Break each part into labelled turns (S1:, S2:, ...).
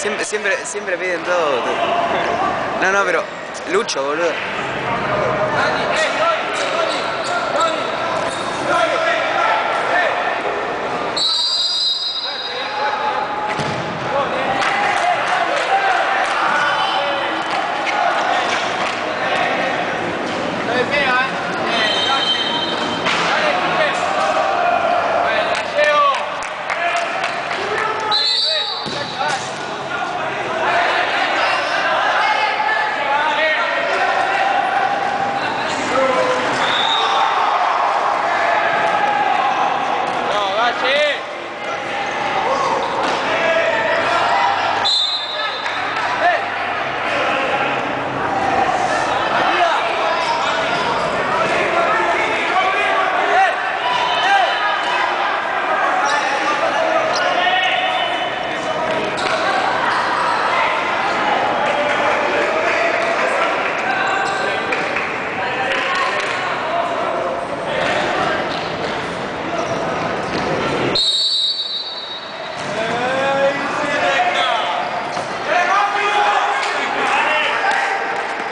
S1: siempre, siempre piden todo. No, no, pero Lucho, boludo.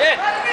S1: ね。